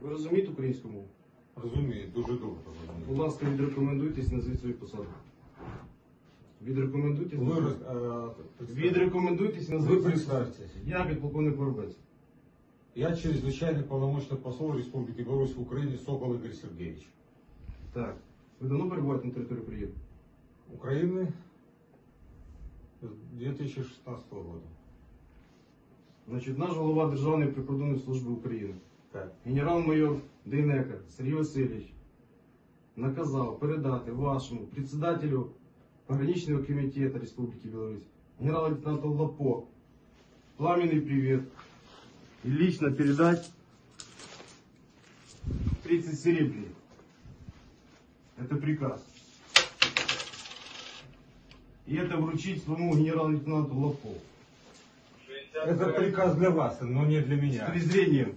Ви розумієте українську мову? Розумію, дуже добре Будь розумію. ласка, відрекомендуйтесь, назвіть свою посаду. Відрекомендуйтесь. Ви, назвіть. роз- е, представ- Відрекомендуйтесь, Ви назвіть свою посаду. представтеся. Я підполковник Воробець. Я чрезвычайный полномочный посол Республики Беларусь в Украине Сокол Игорь Сергеевич. Так. Ви давно перебуваєте на території України? Украины с 2016 года. Значить, наш голова Державної прикордонної служби України, Так. генерал-майор Дейнека Сергій Васильович, наказав передати вашому председателю пограничного комитета Республики Беларусь, генерал-лейтенанту Лапо, пламенный привет и лично передать 30 серебряников. Это приказ. И это вручить своему генерал-лейтенанту Лапо. Это приказ для вас, но не для С меня. презрением.